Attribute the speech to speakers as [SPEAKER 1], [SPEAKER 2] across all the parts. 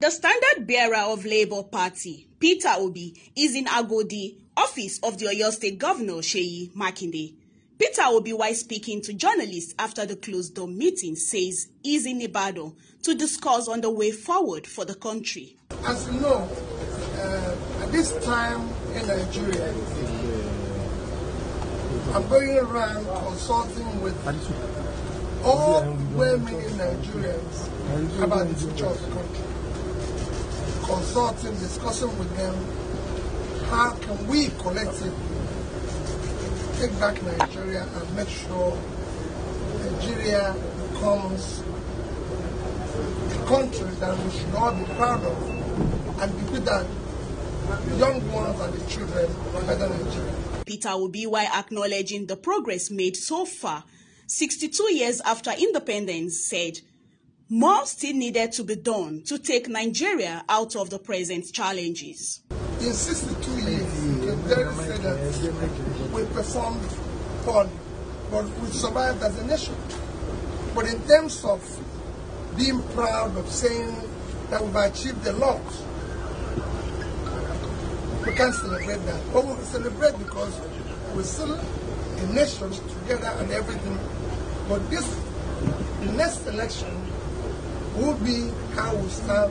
[SPEAKER 1] The standard bearer of Labour Party, Peter Obi, is in Agodi, office of the Oyo State Governor Seyi Makinde. Peter Obi, while speaking to journalists after the closed-door meeting, says he's in Ibadan to discuss on the way forward for the country.
[SPEAKER 2] As you know, uh, at this time in Nigeria, I'm going around consulting with all well-meaning Nigerians about the future of the country. Consulting, discussing with them, how can we collectively take back Nigeria and make sure Nigeria becomes a country that we should all be proud of and be good at. Young ones and the children of Nigeria.
[SPEAKER 1] Peter Obi, while acknowledging the progress made so far, 62 years after independence, said more still needed to be done to take Nigeria out of the present challenges.
[SPEAKER 2] In 62 years, that we performed poorly, but we survived as a nation. But in terms of being proud of saying that we've achieved a lot, we can't celebrate that. But we celebrate because we're still a nation together and everything. But this next election will be how we start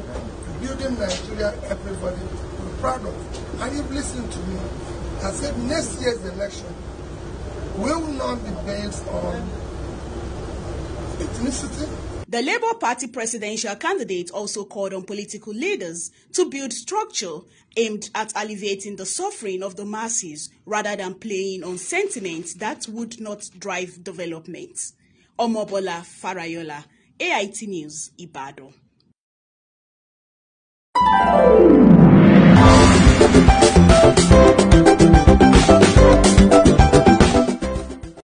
[SPEAKER 2] building Nigeria everybody will be proud of. And if listen to me, I said next year's election will not be based on ethnicity,
[SPEAKER 1] The Labour Party presidential candidate also called on political leaders to build structure aimed at alleviating the suffering of the masses rather than playing on sentiments that would not drive development. Omobola Farayola, AIT News, Ibadan.